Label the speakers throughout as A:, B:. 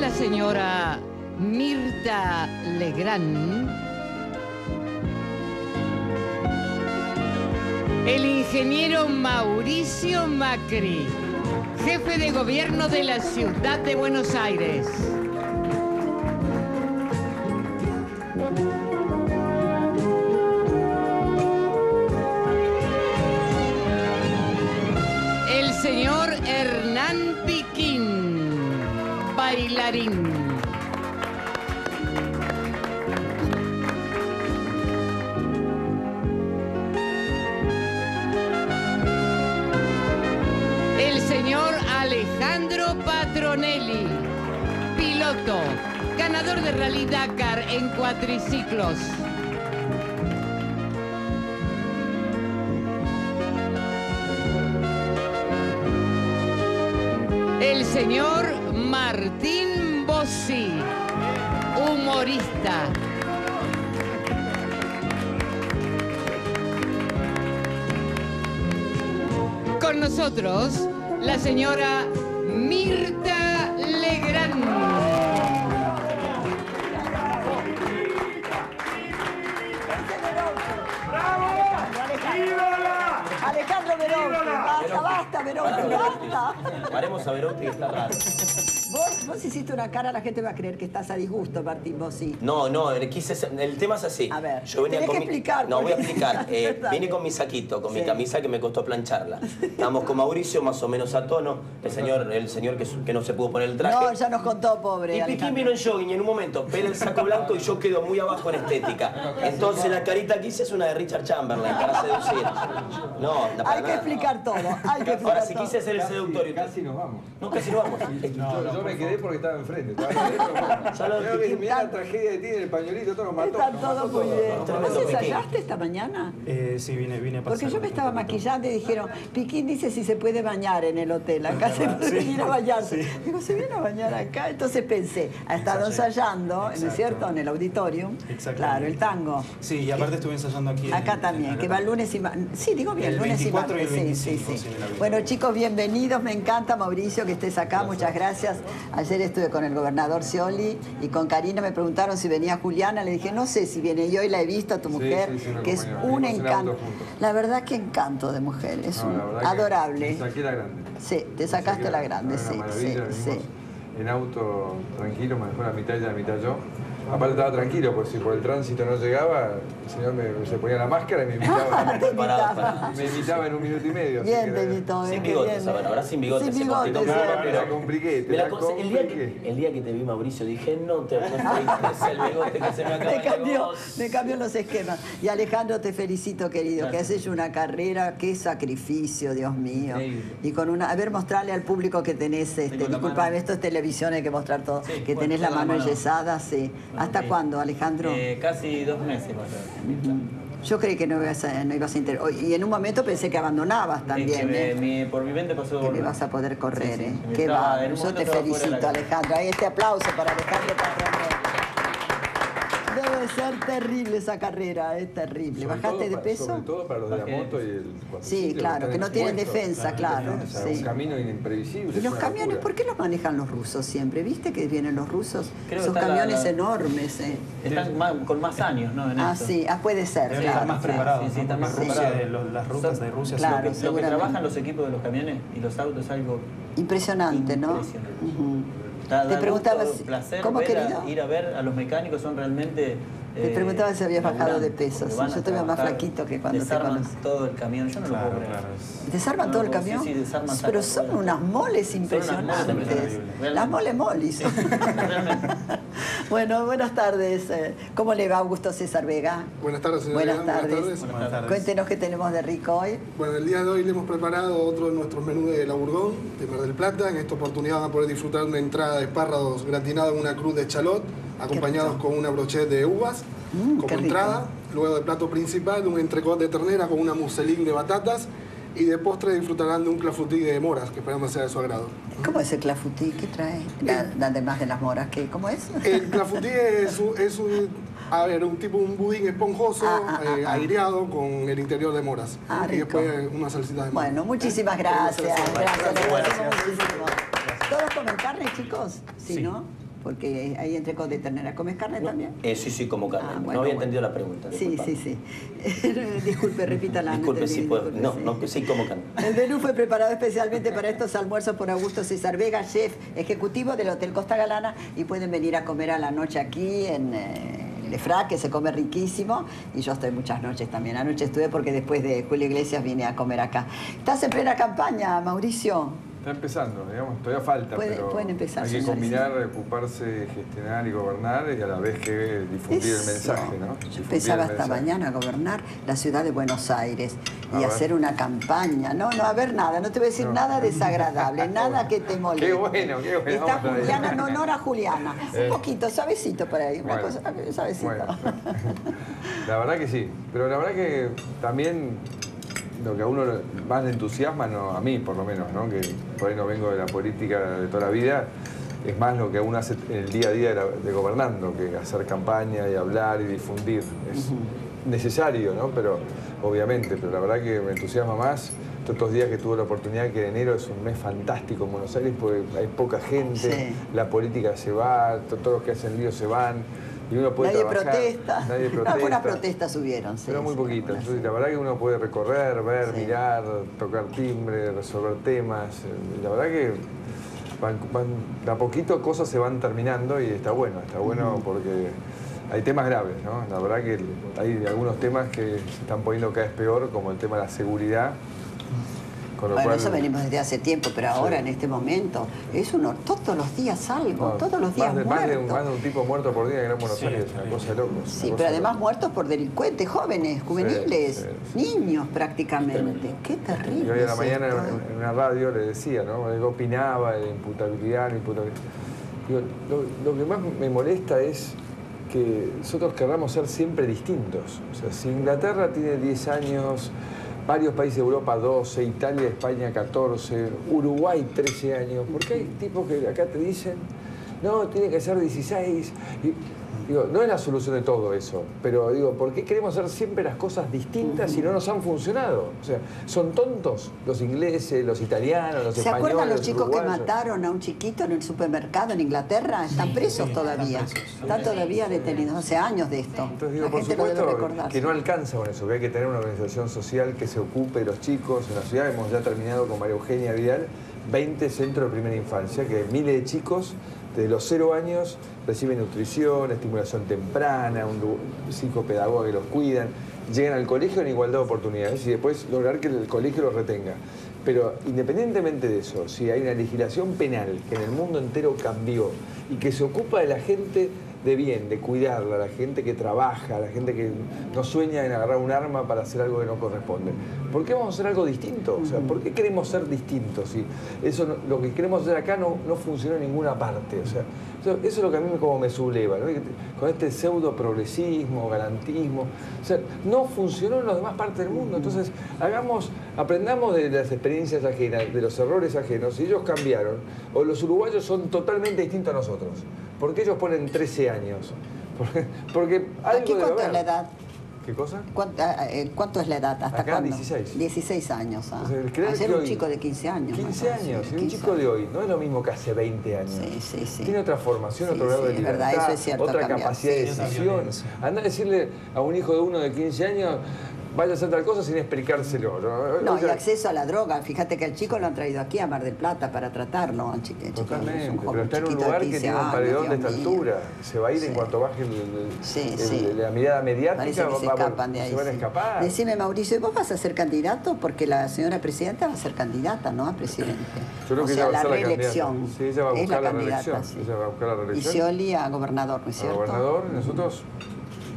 A: La señora Mirta Legrand. El ingeniero Mauricio Macri, jefe de gobierno de la ciudad de Buenos Aires. Bailarín. El señor Alejandro Patronelli, piloto, ganador de Rally Dakar en cuatriciclos. El señor Martín Bossi, humorista. Con nosotros, la señora Mirta Legrand.
B: Alejandro Veronte, basta, basta, Veronte, basta.
C: Paremos a Veronte que está raro.
B: Vos, vos hiciste una cara, la gente va a creer que estás a disgusto, Martín, vos sí.
C: No, no, el, quise ser- el tema es así.
B: A ver,
C: Yo venía
B: tenés
C: con
B: que
C: mi-
B: explicar,
C: No, voy a explicar. Eh, vine con mi saquito, con mi camisa que me costó plancharla. Estábamos con Mauricio, más o menos a tono. El señor, el señor que, que no se pudo poner el traje.
B: No, ya nos contó, pobre.
C: Y Piquín vino en jogging y en un momento pela el saco blanco y yo quedo muy abajo en estética. Entonces la carita que hice es una de Richard Chamberlain para seducir. No, no, para
B: Hay que explicar todo, hay que explicar
C: Ahora, si quise hacer el seductorio.
D: Casi nos vamos.
C: No, casi no vamos.
D: yo, yo me quedé porque estaba enfrente. Estaba
C: Piquín
D: mirá la tragedia que tiene el pañuelito, todo nos mató.
B: Todos
D: mató
B: muy
D: todo.
B: bien. ¿Vos ensayaste esta mañana?
E: Eh, sí, vine, vine a pasar.
B: Porque yo me estaba maquillando y dijeron, Piquín dice si se puede bañar en el hotel. Acá se puede
E: Sí,
B: venir a bañarse.
E: sí.
B: Digo, ¿se viene a bañar acá? Entonces pensé, ha estado
E: Ensayé.
B: ensayando, ¿no es
E: Exacto.
B: cierto? En el auditorium.
E: Exactamente.
B: Claro, el tango.
E: Sí, y aparte estuve ensayando aquí.
B: Acá
E: en-
B: también, que va
E: también.
B: lunes y martes. Sí, digo bien,
E: El
B: lunes
E: 24
B: y
E: el
B: martes.
E: 25,
B: sí, sí,
E: sí,
B: sí.
E: en el
B: Bueno, chicos, bienvenidos. Me encanta, Mauricio, que estés acá. Muchas gracias. Ayer estuve con el gobernador Scioli y con Karina me preguntaron si venía Juliana. Le dije, no sé si viene. Y hoy la he visto a tu mujer,
D: sí, sí, una
B: que es un encanto. La verdad que encanto de mujer. Es
D: No,
B: un- adorable.
D: me saqué la grande.
B: Sí, te sacaste la grande, sí, sí, sí.
D: En auto tranquilo, me dejó la mitad ella, la mitad yo. Aparte estaba tranquilo, porque si por el tránsito no llegaba, el señor me, se ponía la máscara y me invitaba. Me invitaba en un minuto y medio.
B: Bien, invitó.
C: Sin bigotes,
B: bien,
C: ahora, ahora sin bigotes.
B: Sin
C: se
B: bigotes,
D: la compliqué, te
C: Me la
D: la
C: cons- el, día que,
D: compliqué.
C: el día que te vi, Mauricio, dije, no te no el bigote que se me acaba
B: Me
C: de
B: cambió, me cambió los esquemas. Y Alejandro, te felicito, querido, que has hecho una carrera, qué sacrificio, Dios mío.
C: Increíble.
B: Y con una, a ver, mostrarle al público que tenés, este, disculpame, esto es televisión, hay que mostrar todo,
C: Sí,
B: que
C: bueno,
B: tenés la
C: la
B: mano
C: mano.
B: enyesada, sí. ¿Hasta cuándo, Alejandro?
F: Eh, casi dos meses va a ser.
B: Yo creí que no ibas a, no ibas a inter- Y en un momento pensé que abandonabas también,
F: que
B: ¿eh?
F: me- por mi mente pasó.
B: que no ibas a poder correr,
F: Sí,
B: ¿eh?
F: me
B: Qué va. Yo te felicito,
F: la-
B: Alejandro. Ahí este aplauso para Alejandro Patronelli. Debe ser terrible esa carrera, es terrible.
D: Sobre
B: ¿Bajaste
D: todo
B: de
D: para-
B: peso?
D: Sobre todo para los de la moto y el
B: Sí, claro, que no tienen defensa, claro,
D: sea,
B: sí.
D: un camino imprevisible.
B: ¿Y
D: es
B: los camiones?
D: locura.
B: ¿Por qué los manejan los rusos siempre? ¿Viste que vienen los rusos?
F: Creo
B: Esos
F: la-
B: camiones
F: la-
B: enormes, ¿eh?
F: Están más- con más años, ¿no? En
B: Ah,
F: esto.
B: sí, ah, puede ser,
E: Deben
B: claro.
E: estar más preparados,
F: sí, sí,
E: de los- las rutas de Rusia
B: claro,
F: Lo que, lo que trabajan los equipos de los camiones y los autos es algo.
B: Impresionante, ¿no?
F: Impresionante.
B: Te
F: da
B: preguntaba
F: gusto,
B: si-
F: placer
B: ¿cómo,
F: ver a- ir a ver a los mecánicos, son realmente.
B: Te
F: eh,
B: preguntaba si habías bajado de peso, sí, yo te veo más flaquito que cuando te
F: desarman
B: conocí.
F: todo el camión, yo no lo puedo creer.
E: claro. es-
B: ¿Desarman
F: No,
B: todo el
F: no, sí,
B: camión?
F: sí, desarman,
B: Pero son
F: todo.
B: unas moles
F: Son unas moles
B: impresionantes. Las moles molis. Bueno, buenas tardes. eh, ¿Cómo le va Augusto César Vega?
G: Buenas tardes, señora.
B: Buenas tardes.
E: Buenas tardes.
B: Cuéntenos qué tenemos de rico hoy.
G: Bueno, el día de hoy le hemos preparado otro de nuestros menús de la Burgón, de Mar del Plata. En esta oportunidad van a poder disfrutar de una entrada de espárragos gratinada en una cruz de chalot, acompañados con una brochette de uvas
B: Mm,
G: como
B: rico.
G: entrada. Luego de plato principal, un entrecot de ternera con una muselín de batatas. Y de postre disfrutarán de un clafoutis de moras, que esperamos sea de su agrado.
B: ¿Cómo es el clafutí? ¿Qué trae? La- Además de las moras, ¿qué? ¿cómo es?
G: El clafoutis es un, es un- a ver, un tipo un budín esponjoso,
B: Ah, ah, ah,
G: eh,
B: ah.
G: aireado con el interior de moras.
B: Ah,
G: y
B: rico.
G: después una salsita de mora.
B: Bueno, muchísimas gracias.
G: Gracias.
B: Gracias,
C: Gracias.
B: agradecemos muchísimo. ¿Todos comen carne, chicos? Sí,
E: Sí.
B: ¿no? Porque hay entrecot de ternera. ¿Comes carne también?
C: Eh, sí, sí, como carne.
B: Ah,
C: no había
B: bueno.
C: entendido la pregunta.
B: Sí,
C: disculpa.
B: sí, sí. Disculpe, repítala.
C: Disculpe, sí, puedo.
B: disculpe,
C: No,
B: sí.
C: no, sí como carne.
B: El menú fue preparado especialmente para estos almuerzos por Augusto César Vega, chef ejecutivo del Hotel Costa Galana, y pueden venir a comer a la noche aquí en eh, Lefra, que se come riquísimo, y yo estoy muchas noches también. Anoche estuve porque después de Julio Iglesias vine a comer acá. ¿Estás en plena campaña, Mauricio?
D: Está empezando, digamos, todavía falta,
B: Puede-
D: pero
B: pueden empezar,
D: hay que combinar, ocuparse, gestionar y gobernar y a la vez que difundir el mensaje, ¿no?
B: Yo pensaba
D: mensaje.
B: mañana gobernar la ciudad de Buenos Aires
D: A
B: y
D: ver.
B: hacer una campaña. No, no, a ver nada, no te voy a decir
D: No.
B: nada desagradable, nada que te moleste.
D: Qué bueno, qué bueno,
B: Está
D: a.
B: Juliana en honor a Juliana.
D: Eh.
B: Un poquito, suavecito por ahí, una cosa, suavecito.
D: bueno. La verdad que sí, pero la verdad que también lo que a uno más le entusiasma, no, a mí por lo menos, ¿no? que por ahí no vengo de la política de toda la vida, es más lo que uno hace en el día a día de, la- de gobernando, que hacer campaña y hablar y difundir. Es necesario, ¿no? Pero obviamente, pero la verdad que me entusiasma más todos estos días que tuve la oportunidad, que enero es un mes fantástico en Buenos Aires, porque hay poca gente,
B: Sí.
D: la política se va, to- todos los que hacen lío se van, y uno puede
B: Nadie
D: trabajar,
B: protesta.
D: Nadie protesta.
B: Algunas protestas hubieron, sí.
D: Pero muy
B: sí,
D: poquitas. Entonces, la verdad que uno puede recorrer, ver,
B: Sí.
D: mirar, tocar timbre, resolver temas. La verdad que van, van- de a poquito cosas se van terminando y está bueno, está bueno porque hay temas graves, ¿no? La verdad que hay algunos temas que se están poniendo cada vez peor, como el tema de la seguridad. Con lo
B: Bueno,
D: cual,
B: eso venimos desde hace tiempo, pero ahora
D: Sí.
B: en este momento es uno todos los días algo,
D: no,
B: todos los días
D: más de, más, de, un-
B: muertos.
D: más de un tipo muerto por día en Gran Buenos
E: Sí,
D: Aires, una cosa de locos.
B: Sí, pero
D: de
B: además muertos por delincuentes jóvenes, juveniles,
D: sí, sí.
B: niños prácticamente. Qué terrible.
D: Y hoy a la mañana en,
B: ¿eh?
D: en una radio le decía, ¿no? Él opinaba de imputabilidad, no imputabilidad. Digo, lo, lo que más me molesta es que nosotros querramos ser siempre distintos. O sea, si Inglaterra tiene 10 años, varios países de Europa 12, Italia, España 14, Uruguay 13 años, ¿por qué hay tipos que acá te dicen, no, tiene que ser 16? Y, Digo, no es la solución de todo eso, pero digo, ¿por qué queremos hacer siempre las cosas distintas si no nos han funcionado? O sea, son tontos los ingleses, los italianos, los
B: ¿Se
D: españoles.
B: acuerdan los chicos que mataron a un chiquito en el supermercado en Inglaterra? Están presos
E: sí,
B: todavía.
E: están presos.
B: Están todavía detenidos hace años de esto.
D: Entonces digo,
B: la
D: por supuesto que no alcanza con eso, que hay que tener una organización social que se ocupe de los chicos. En la ciudad hemos ya terminado con María Eugenia Vidal 20 centros de primera infancia, que miles de chicos desde los 0 años reciben nutrición, estimulación temprana, un psicopedagoga que los cuidan, llegan al colegio en igualdad de oportunidades y después lograr que el colegio los retenga. Pero independientemente de eso, si hay una legislación penal que en el mundo entero cambió y que se ocupa de la gente de bien, de cuidarla, la gente que trabaja, la gente que no sueña en agarrar un arma para hacer algo que no corresponde. ¿Por qué vamos a hacer algo distinto? O sea, ¿por qué queremos ser distintos? Si eso lo que queremos hacer acá no, no funcionó en ninguna parte. O sea, eso, es lo que a mí como me subleva, con este pseudo progresismo, garantismo. O sea, no funcionó en las demás partes del mundo. Entonces, hagamos, aprendamos de las experiencias ajenas, de los errores ajenos. Si ellos cambiaron, o los uruguayos son totalmente distintos a nosotros. ¿Por qué ellos ponen 13 años? Porque, porque algo
B: ¿Aquí cuánto es la edad?
D: ¿Qué cosa?
B: ¿Cuánto, eh, cuánto es la edad? ¿Hasta
D: Acá,
B: cuándo?
D: 16.
B: 16 años. ah. Ayer un
D: hoy-
B: chico de 15 años.
D: 15
B: me parece,
D: años. Y un
B: 15
D: chico de hoy no es lo mismo que hace 20 años.
B: Sí, sí, sí.
D: Tiene otra formación,
B: Sí,
D: otro grado
B: sí,
D: de libertad,
B: verdad, eso es cierto,
D: otra
B: cambiado.
D: capacidad de
B: Sí,
E: sí.
D: decisión. Anda a decirle a un hijo de uno de 15 años, vaya a hacer tal cosa sin explicárselo. No,
B: No,
D: O
B: y
D: sea,
B: acceso a la droga. Fíjate que al chico lo han traído aquí a Mar del Plata para tratarlo. el chico es un
D: Totalmente,
B: joven
D: pero está en un lugar que
B: 15
D: tiene un paredón de esta
B: mío.
D: altura. Se va a ir en
B: Sí.
D: cuanto baje el- el-
B: Sí,
D: el-
B: sí.
D: la mirada mediática, va-
B: se
D: va-
B: escapan de ahí.
D: se van a escapar.
B: Decime, Mauricio, ¿y vos vas a ser candidato? Porque la señora presidenta va a ser candidata, ¿no? A presidente.
D: Yo creo
B: o
D: que
B: sea,
D: ella va a
B: la reelección.
D: Sí, ella va a buscar la reelección. Ella va a buscar la
B: Y
D: reelección.
B: Scioli a gobernador, ¿no es
D: a
B: cierto?
D: gobernador, nosotros,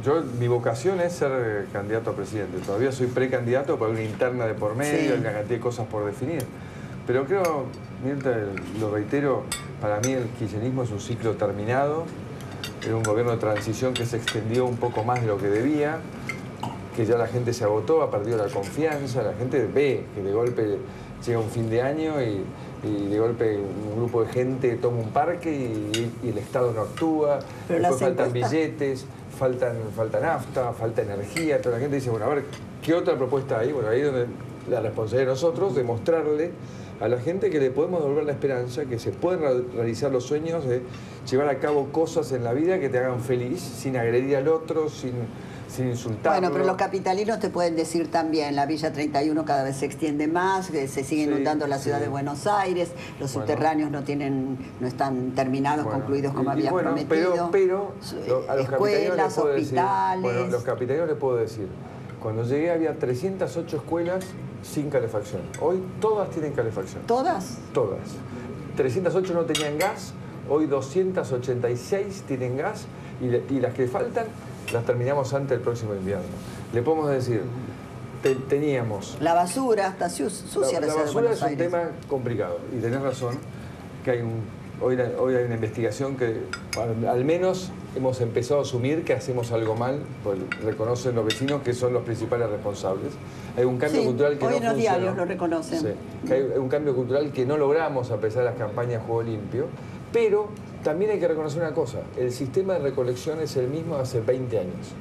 D: yo, mi vocación es ser eh, candidato a presidente. Todavía soy precandidato, hay una interna de por medio,
B: Sí.
D: una cantidad de cosas por definir. Pero creo, Mirta, lo reitero, para mí el kirchnerismo es un ciclo terminado, era un gobierno de transición que se extendió un poco más de lo que debía, que ya la gente se agotó, ha perdido la confianza, la gente ve que de golpe llega un fin de año y, y de golpe un grupo de gente toma un parque y, y el Estado no actúa,
B: Pero
D: después faltan
B: encuestas-
D: billetes, faltan, falta nafta, falta energía, toda la gente dice, bueno, a ver, ¿qué otra propuesta hay? Bueno, ahí es donde la responsabilidad de nosotros de mostrarle a la gente que le podemos devolver la esperanza, que se pueden realizar los sueños de llevar a cabo cosas en la vida que te hagan feliz, sin agredir al otro, sin, sin insultarlo.
B: Bueno, pero los capitalinos te pueden decir también, la Villa 31 cada vez se extiende más, que se sigue
D: Sí,
B: inundando la ciudad
D: sí.
B: de Buenos Aires, los
D: Bueno.
B: subterráneos no tienen, no están terminados,
D: Bueno,
B: concluidos como
D: y- y
B: habías
D: bueno,
B: prometido.
D: Pero, a los capitalinos
B: escuelas,
D: puedo decir-
B: hospitales.
D: bueno, los capitalinos les puedo decir, cuando llegué había 308 escuelas sin calefacción. Hoy todas tienen calefacción.
B: ¿Todas?
D: Todas. 308 no tenían gas, hoy 286 tienen gas y, le- y las que faltan las terminamos antes del próximo invierno. Le podemos decir, te- teníamos
B: La basura está su- sucia
D: la,
B: la, de
D: basura es un
B: Aires.
D: tema complicado y tenés razón que hay un, hoy, hoy hay una investigación que al, al menos hemos empezado a asumir que hacemos algo mal, pues reconocen los vecinos que son los principales responsables. Hay un cambio
B: Sí,
D: cultural que
B: hoy
D: no
B: en los diarios lo reconocen.
D: Sí, hay un cambio cultural que no logramos a pesar de las campañas Juego Limpio, pero también hay que reconocer una cosa, el sistema de recolección es el mismo hace 20 años.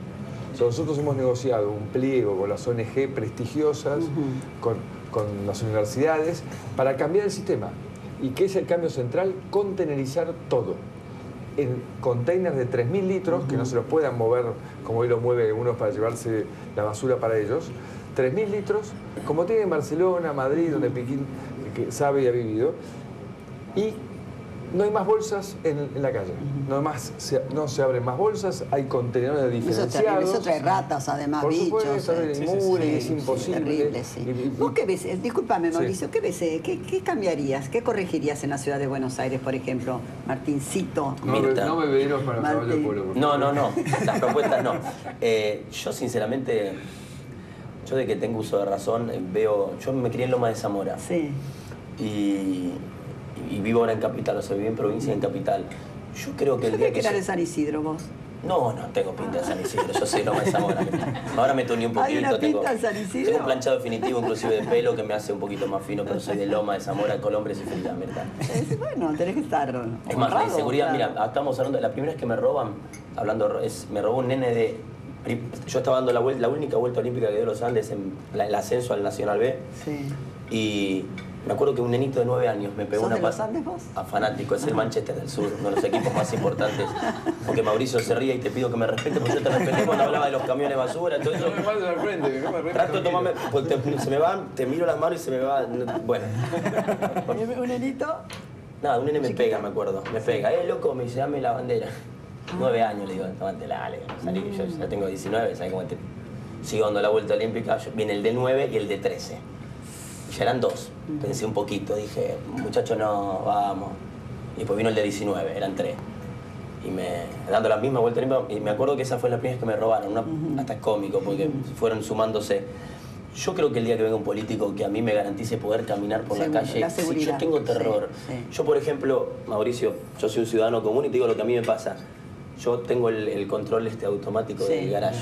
D: O sea, nosotros hemos negociado un pliego con las ONG prestigiosas, con, con las universidades, para cambiar el sistema. ¿Y qué es el cambio central? Contenerizar todo. En containers de 3.000 litros, que no se los puedan mover como hoy lo mueve uno para llevarse la basura para ellos. 3.000 litros, como tiene en Barcelona, Madrid, donde Piquín que sabe y ha vivido. Y no hay más bolsas en, en la calle. No, más, se, no se abren más bolsas, hay contenedores
B: Eso es terrible,
D: diferenciados.
B: eso trae ratas, además,
D: Por
B: bichos.
D: supuesto,
B: eh.
D: hay mugre, es
B: Sí,
D: imposible.
B: terrible, sí.
D: Y- y-
B: ¿Vos qué ves? Eh, Discúlpame,
D: Sí.
B: Mauricio, ¿qué ves? eh? ¿Qué, qué cambiarías? ¿Qué corregirías en la ciudad de Buenos Aires, por ejemplo? Martincito.
D: No,
C: Mirta.
D: no bebederos para
B: Martín.
D: de pueblo.
C: No, no, no. Las propuestas no. Eh, yo sinceramente, yo de que tengo uso de razón, veo, yo me crié en Loma de Zamora
B: Sí.
C: y, y vivo ahora en Capital, o sea, viví en provincia y en Capital. Yo creo que el día
B: que
C: yo-
B: de San Isidro vos.
C: No, no tengo pinta de San Isidro, yo soy Loma de Zamora. Ahora me tuneé un poquito.
B: ¿Hay una
C: tengo,
B: pinta de San Isidro?
C: tengo un planchado definitivo inclusive de pelo que me hace un poquito más fino, pero soy de Loma de Zamora, Colombres y Frida, ¿verdad?
B: Es, bueno, tenés que estar.
C: Es más, la inseguridad,
B: claro.
C: mira, estamos hablando, la primera vez que me roban, hablando, es, me robó un nene de... Yo estaba dando la vuelta, la única vuelta olímpica que dio los Andes, en la- el ascenso al Nacional B,
B: Sí.
C: y me acuerdo que un nenito de nueve años me pegó
B: ¿Sos
C: una
B: de los
C: pata-
B: Andes vos?
C: a fanático, es el Manchester del Sur, uno de los equipos más importantes. Porque Mauricio se ríe y te pido que me respete, porque yo te respeté cuando hablaba de los camiones de basura, eso.
D: No me
C: Trato de tomarme, pues te- se me van, te miro las manos y se me va. Bueno.
B: ¿Un nenito?
C: Nada, un nene me pega, me acuerdo. Me pega, eh, loco, me dice, dame la bandera. Nueve años, le digo, tómatela, dale. Salí, yo ya tengo 19, ¿sabes cómo te... Sigo dando la vuelta olímpica, yo- viene el de 9 y el de 13. Ya eran dos. Pensé un poquito, dije, muchacho, no, vamos. Y después vino el de 19, eran tres. Y me, dando la misma vuelta y me acuerdo que esa fue la primera vez que me robaron, una- hasta es cómico, porque fueron sumándose. Yo creo que el día que venga un político que a mí me garantice poder caminar por
B: Seguro,
C: la calle,
B: la
C: si
B: seguridad,
C: yo tengo terror.
B: sí, sí.
C: Yo, por ejemplo, Mauricio, yo soy un ciudadano común y te digo lo que a mí me pasa. Yo tengo el, el control este automático
B: Sí.
C: del garage.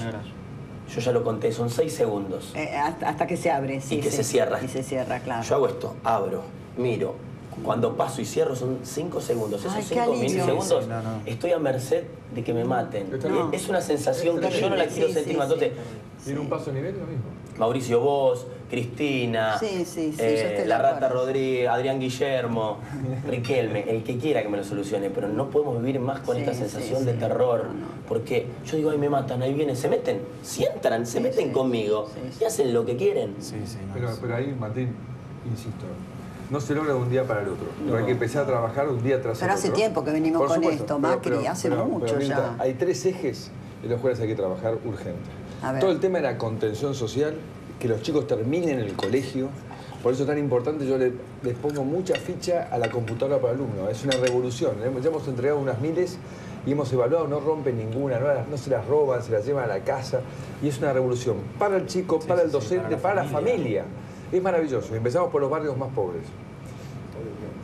C: Yo ya lo conté, son seis segundos.
B: Eh, hasta, hasta que se abre, sí.
C: y que
B: sí.
C: se cierra.
B: Y se cierra, claro.
C: Yo hago esto, abro, miro. Cuando paso y cierro son cinco segundos. Esos
B: Ay, qué
C: cinco
B: alivio.
C: milisegundos
E: Sí, no, no.
C: estoy a merced de que me maten. Es una sensación que yo no la quiero
B: sí,
C: sentir
B: sí,
C: más. Entonces,
B: sí.
D: ¿Tiene un paso a nivel lo mismo?
C: Mauricio Vos, Cristina,
B: Sí, sí, sí,
C: eh, La Rata
B: acuerdo.
C: Rodríguez, Adrián Guillermo, Riquelme, el que quiera que me lo solucione, pero no podemos vivir más con
B: Sí,
C: esta sensación
B: sí.
C: de terror,
B: No, no.
C: porque yo digo, ay, me matan, ahí vienen, se meten, si entran, se
B: Sí,
C: meten
B: sí,
C: conmigo
B: sí, sí.
C: y hacen lo que quieren.
E: Sí, sí. no,
D: Pero,
E: sí.
D: pero ahí, Martín, insisto, no se logra de un día para el otro. Pero hay que empezar a trabajar un día tras
B: Pero
D: el
B: hace
D: otro.
B: tiempo que venimos
D: Por
B: con
D: supuesto,
B: esto,
D: pero-
B: Macri,
D: pero-
B: hace
D: pero-
B: mucho
D: pero,
B: ya.
D: Hay tres ejes en los cuales hay que trabajar urgente.
B: A ver.
D: Todo el tema de la contención social, que los chicos terminen el colegio. Por eso es tan importante, yo le- les pongo mucha ficha a la computadora para alumnos. Es una revolución. Hemos- Ya hemos entregado unas miles y hemos evaluado, no rompen ninguna, no, no se las roban, se las llevan a la casa. Y es una revolución para el chico,
E: Sí,
D: para
E: sí,
D: el
E: sí,
D: docente,
E: para la
D: para la
E: familia.
D: Es maravilloso. Empezamos por los barrios más pobres.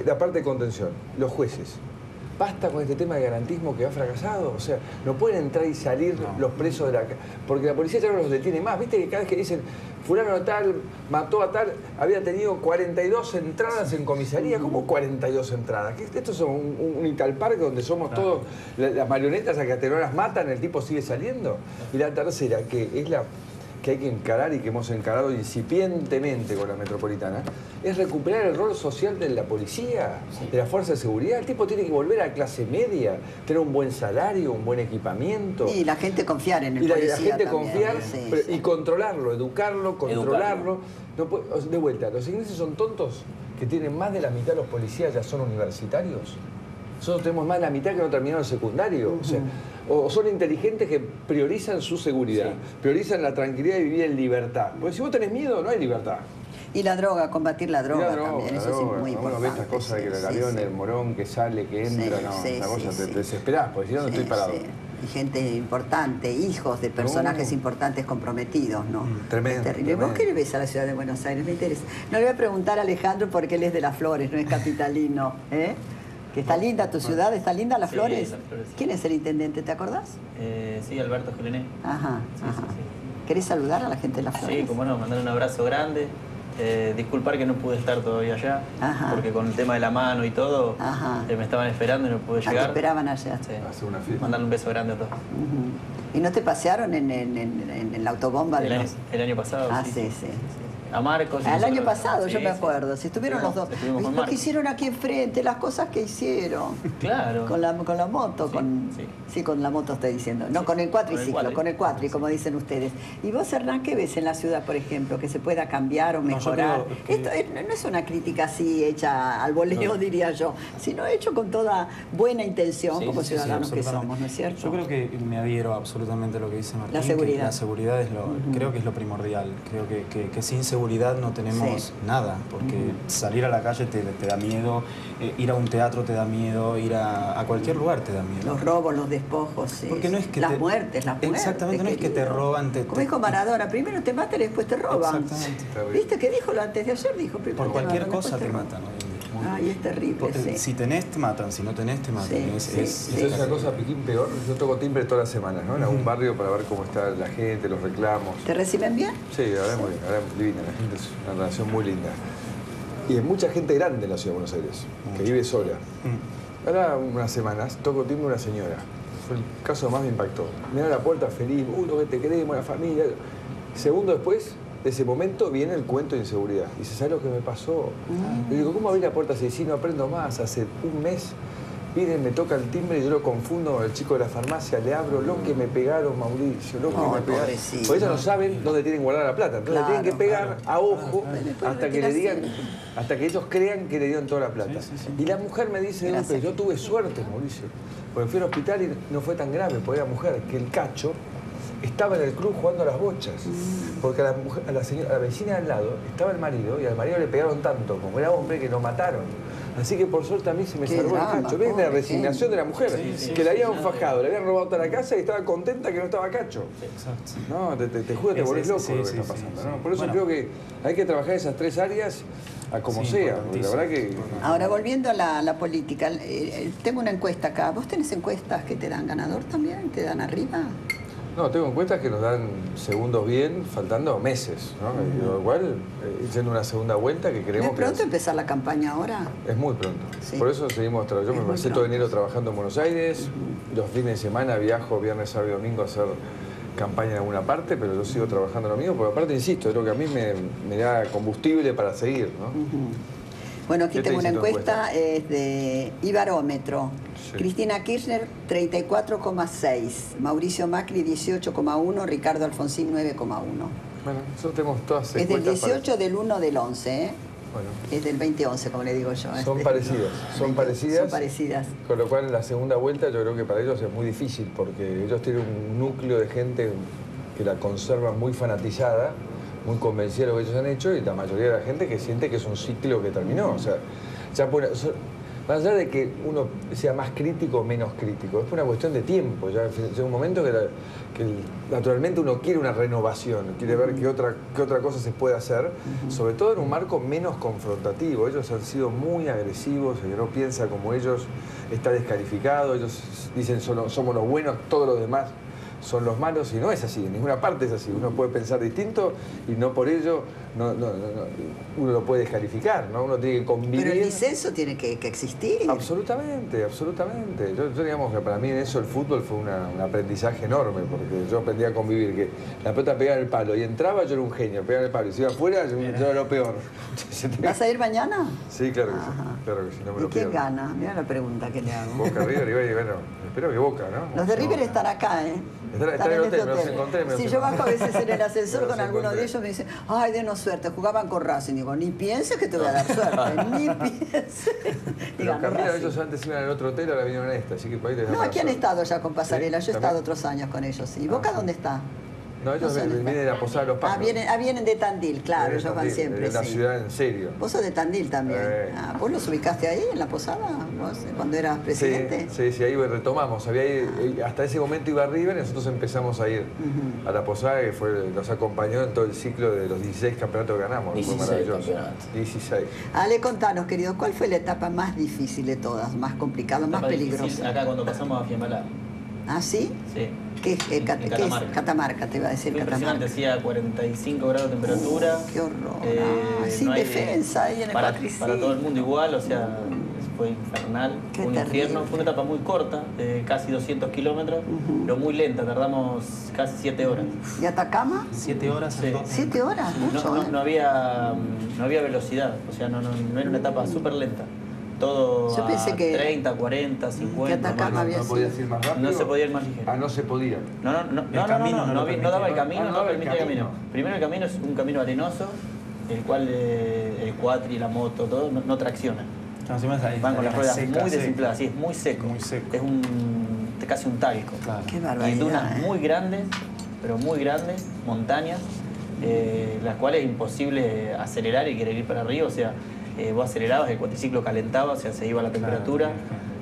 D: La parte de contención, los jueces. Basta con este tema de garantismo que ha fracasado. O sea, no pueden entrar y salir
E: No.
D: los presos de la Porque la policía ya no los detiene más. Viste que cada vez que dicen, fulano tal mató a tal, había tenido 42 entradas en comisaría. ¿Cómo 42 entradas? ¿Qué- Esto es un, un, Italpark donde somos todos la- las marionetas a que no las matan, el tipo sigue saliendo. Y la tercera, que es la, que hay que encarar y que hemos encarado incipientemente con la metropolitana, es recuperar el rol social de la policía, de la fuerza de seguridad. El tipo tiene que volver a clase media, tener un buen salario, un buen equipamiento.
B: Y la gente confiar en el
D: y la, la
B: policía
D: gente
B: también,
D: confiar
B: sí,
D: pero-
B: sí.
D: y controlarlo, educarlo, controlarlo. No puede- de vuelta, los ingleses son tontos que tienen más de la mitad de los policías ya son universitarios. Nosotros tenemos más de la mitad que no terminaron el secundario. O sea, o son inteligentes que priorizan su seguridad, priorizan la tranquilidad de vivir en libertad. Porque si vos tenés miedo, no hay libertad.
B: Y la droga, combatir la droga,
D: la droga,
B: también,
D: la
B: eso
D: droga.
B: es muy
D: Uno
B: importante.
D: ve estas cosas de que el avión, el morón que sale, que entra, no, esa cosa te, desesperás, porque si no, no estoy parado.
B: Y gente importante, hijos de personajes
D: No.
B: importantes comprometidos, ¿no?
D: tremendo,
B: Es terrible. ¿Vos
D: tremendo.
B: qué le ves a la ciudad de Buenos Aires? Me interesa. No le voy a preguntar a Alejandro porque él es de Las Flores, no es capitalino. ¿eh? Que está linda tu ciudad, ¿está linda Las
F: Sí,
B: Flores?
F: Las Flores, sí.
B: ¿Quién es el intendente, te acordás?
F: Eh, sí, Alberto Gelené.
B: Ajá,
F: Sí,
B: ajá.
F: sí, sí.
B: ¿Querés saludar a la gente de Las Flores?
F: Sí, como no, mandar un abrazo grande. Eh, disculpar que no pude estar todavía allá,
B: Ajá.
F: porque con el tema de la mano y todo,
B: Ajá.
F: eh, me estaban esperando y no pude
B: Ah, te
F: llegar.
B: esperaban allá.
F: Sí.
D: Hacer una fiesta.
F: Mandarle un beso grande a todos.
B: ¿Y no te pasearon en, en- en- en- en la autobomba de
F: El año,
B: los...
F: el año pasado.
B: Ah, sí, sí.
F: A Marcos.
B: el año pasado, yo me
F: sí.
B: acuerdo. Si estuvieron los dos.
F: Estuvimos con
B: Lo que hicieron aquí enfrente, las cosas que hicieron.
F: Claro.
B: Con la, con la moto,
F: Sí,
B: con, sí.
F: sí.
B: con la moto estoy diciendo. No, con el cuatriciclo,
F: Con el cuatri.
B: como dicen ustedes. ¿Y vos, Hernán, qué ves en la ciudad, por ejemplo, que se pueda cambiar o mejorar?
E: que-
B: Esto es- no es una crítica así hecha al voleo, diría yo, sino hecho con toda buena intención
C: Sí,
B: como
C: sí, sí,
B: ciudadanos que somos, ¿no es cierto?
E: Yo creo que me adhiero absolutamente a lo que dice Martín.
B: La seguridad.
E: La seguridad es lo, creo que es lo primordial. Creo que, que- que sin seguridad no tenemos
B: Sí.
E: nada, porque salir a la calle te, te da miedo, eh, ir a un teatro te da miedo, ir a, a cualquier lugar te da miedo.
B: Los robos, los despojos, sí.
E: Porque no es que
B: las
E: te-
B: muertes, las muertes.
E: Exactamente, no es que te roban, te-
B: Como
E: te-
B: dijo Maradona, primero te matan y después te roban.
E: Exactamente.
B: ¿Viste qué dijo lo antes de ayer? Dijo primero
E: Por
B: te
E: cualquier
B: matan,
E: cosa te
B: roban.
E: matan.
B: Ay, es terrible, sí.
E: Si tenés, te matan. Si no tenés, te matan.
B: Sí,
E: es,
B: sí,
E: es-
B: sí.
E: es
D: ¿Sabes una
E: así.
D: cosa, Piquín, peor? Yo toco timbre todas las semanas, ¿no? En algún barrio para ver cómo está la gente, los reclamos.
B: ¿Te reciben bien?
D: Sí, verdad es muy bien, verdad es divina, la gente es una relación muy linda. Y hay mucha gente grande en la ciudad de Buenos Aires, que vive sola.
E: Mm.
D: Ahora unas semanas toco timbre una señora. Fue el caso que más me impactó. Me abre la puerta feliz, uy, lo que te queremos, la familia. Segundo después de ese momento viene el cuento de inseguridad. Dice, ¿sabes lo que me pasó? Le digo, ¿cómo abrí la puerta así? Si no aprendo más, hace un mes viene, me toca el timbre y yo lo confundo con el chico de la farmacia, le abro lo que me pegaron, Mauricio, lo que
B: Ay,
D: me pegaron.
B: pobrecito.
D: Porque ellos no saben dónde tienen guardada la plata. Entonces
B: Claro,
D: tienen que pegar a ojo
B: Después
D: hasta que le digan, hasta que ellos crean que le dieron toda la plata. Y la mujer me dice, yo tuve suerte, Mauricio. Porque fui al hospital y no fue tan grave, porque era mujer, que el cacho estaba en el club jugando a las bochas. Porque a la, mujer- a la señora- a la vecina de al lado estaba el marido y al marido le pegaron tanto, como era hombre, que lo mataron. Así que por suerte a mí se me
B: Qué
D: salvó
B: drama,
D: el cacho. ¿Ves la resignación
B: gente.
D: de la mujer? que le habían fajado, le habían robado toda la casa y estaba contenta que no estaba cacho.
E: Exacto.
D: No, te, te, te juro, te volvés loco
E: sí,
D: lo que
E: sí,
D: está pasando.
E: sí.
D: ¿no? Por eso
E: Bueno.
D: creo que hay que trabajar esas tres áreas a como
E: Sí,
D: sea. La verdad que.
B: Ahora, volviendo a la, la política, eh, tengo una encuesta acá. ¿Vos tenés encuestas que te dan ganador también? ¿Te dan arriba?
D: No, tengo encuestas que nos dan segundos bien, faltando meses, ¿no? Y Lo cual, eh, yendo una segunda vuelta que
B: ¿No
D: queremos
B: es
D: que
B: pronto
D: es,
B: empezar la campaña ahora?
D: es muy pronto.
B: Sí.
D: Por eso seguimos trabajando. Yo
B: Es
D: me pasé todo enero trabajando en Buenos Aires, los fines de semana viajo viernes, sábado y domingo a hacer campaña en alguna parte, pero yo sigo trabajando lo mío, porque aparte, insisto, es lo que a mí me, me da combustible para seguir, ¿no?
B: Bueno, aquí
D: ¿Qué te
B: tengo una encuesta, es de Ibarómetro.
D: Sí.
B: Cristina Kirchner, 34,6. Mauricio Macri, 18,1. Ricardo Alfonsín, 9,1.
D: Bueno, nosotros tenemos todas
B: Es del
D: encuestas
B: 18 del 1 del 11, ¿eh?
D: Bueno,
B: Es del 2011, como le digo yo.
D: son
B: este.
D: parecidas, son parecidas.
B: Son parecidas.
D: Con lo cual, en la segunda vuelta yo creo que para ellos es muy difícil, porque ellos tienen un núcleo de gente que la conserva muy fanatizada, muy convencida de lo que ellos han hecho, y la mayoría de la gente que siente que es un ciclo que terminó. O sea, ya por- más allá de que uno sea más crítico o menos crítico, es una cuestión de tiempo. Ya llega un momento que, la- que el- naturalmente uno quiere una renovación, quiere ver qué otra, qué otra cosa se puede hacer, sobre todo en un marco menos confrontativo. Ellos han sido muy agresivos, el que no piensa como ellos está descalificado, ellos dicen "Solo- somos los buenos, todos los demás son los malos y no es así, en ninguna parte es así. Uno puede pensar distinto y no por ello no, no, no, no, uno lo puede descalificar, ¿no? Uno tiene que convivir.
B: Pero el disenso tiene que, que existir.
D: Absolutamente, absolutamente. Yo, yo digamos que para mí en eso el fútbol fue una- un aprendizaje enorme, porque yo aprendí a convivir, que la pelota pegaba el palo y entraba yo era un genio, pegaba el palo y si iba afuera yo, yo era lo peor.
B: ¿Vas a ir mañana?
D: Sí, claro que sí, claro que sí, no me
B: ¿Y
D: lo
B: quién
D: pierdo.
B: gana? Mira la pregunta que le hago.
D: Boca, River y bueno, espero que Boca, ¿no?
B: Los de River
D: No.
B: están acá, ¿eh?
D: Están- están en el
B: este
D: hotel, me los encontré, me los
B: Si yo bajo a veces en el ascensor con alguno de
D: encontré.
B: ellos, me dicen, ay, denos suerte, jugaban con Racing. Digo, ni pienses que te voy a dar suerte, ni pienses. Y
D: Pero cambiaron, ellos antes iban al otro hotel, ahora vinieron a esta, así que por ahí
B: No, aquí han estado ya con Pasarela,
D: ¿Sí?
B: yo he estado otros años con ellos. ¿Y Boca
D: Ah.
B: dónde está?
D: No, ellos
B: No
D: vienen de la Posada de los
B: Ah,
D: Pájaros.
B: vienen, ah, vienen de Tandil, claro, ellos van siempre,
D: de
B: sí.
D: ciudad en serio.
B: ¿Vos sos de Tandil también?
D: Eh.
B: Ah, ¿Vos los ubicaste ahí, en la posada? ¿Vos, cuando eras presidente?
D: sí, sí, ahí retomamos. Había hasta ese momento iba River y nosotros empezamos a ir a la Posada que fue, nos acompañó en todo el ciclo de los 16 campeonatos que ganamos.
C: 16
D: fue maravilloso.
C: campeonatos.
D: 16.
B: Ale, contanos, querido, ¿cuál fue la etapa más difícil de todas, más complicada, más peligrosa?
F: Acá cuando pasamos a Fiambalá.
B: ¿Ah, sí?
F: Sí.
B: ¿Qué, es, eh, cat-
F: En
B: qué es?
F: Catamarca.
B: Catamarca, te iba a decir
F: Fue impresionante,
B: Catamarca.
F: hacía 45 grados de temperatura.
B: Qué horror.
F: Eh,
B: Ah, sin
F: no hay-
B: defensa ahí en el
F: para, para todo el mundo igual, o sea, fue infernal.
B: Qué
F: fue un
B: terrible.
F: infierno. Fue una etapa muy corta, de casi 200 kilómetros, pero muy lenta, tardamos casi 7 horas.
B: ¿Y Atacama?
E: Siete horas.
F: Sí.
E: ¿no?
B: ¿Siete horas? Mucho,
F: No, no-
B: ¿eh?
F: no había, mm, no había velocidad, o sea, no, no, no era una etapa súper lenta. Todo
B: Yo pensé
F: a
B: que-
F: 30, 40, 50.
B: Atacama
F: más.
B: había
D: ¿No
B: sido.
D: podías ir más rápido?
F: No se podía ir más ligero.
D: Ah, no se podía.
F: No, no, no, no, no,
E: camino
F: no,
E: no
F: daba el camino,
D: Ah, no
F: no,
D: daba el
F: permitía el camino. Primero el camino es un camino arenoso, el cual eh, el cuatri, la moto, todo, no, no tracciona.
E: Ahí,
F: Van con las ruedas
E: seca,
F: muy desinfladas, sí, es muy seco.
E: Muy seco.
F: Es un, casi un talco.
E: Claro.
B: Qué
F: Y
B: barbaridad.
F: dunas
B: ¿eh?
F: muy grandes, pero muy grandes, montañas, eh, las cuales es imposible acelerar y querer ir para arriba. O sea, eh, vos acelerabas, el cuatriciclo calentaba, o sea, se iba la temperatura,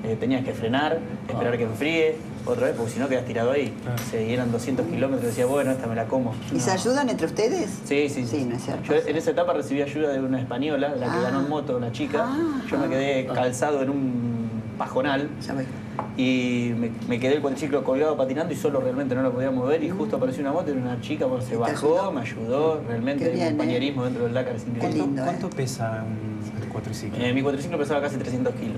F: eh, tenías que frenar, esperar que enfríe, otra vez, porque si no quedas tirado ahí.
E: Claro.
F: Se eran 200 kilómetros, decía, bueno, esta me la como.
B: ¿Y se ayudan entre ustedes?
F: Sí, sí,
B: Sí, no es cierto.
F: Yo en esa etapa recibí ayuda de una española, la que
B: Ah.
F: ganó en moto, una chica.
B: Ah.
F: Yo me quedé calzado en un pajonal
B: Ya voy.
F: y me, me quedé el cuadriciclo colgado patinando y solo realmente no lo podía mover y justo apareció una moto y una chica, bueno, se
B: ¿Y te
F: bajó,
B: ayudó?
F: me ayudó, realmente el
B: ¿eh?
F: compañerismo dentro del Dakar es
B: Qué
F: increíble.
B: lindo, ¿eh?
E: ¿Cuánto pesa un cuatriciclo?
F: Eh, mi cuatriciclo pesaba casi 300 kilos.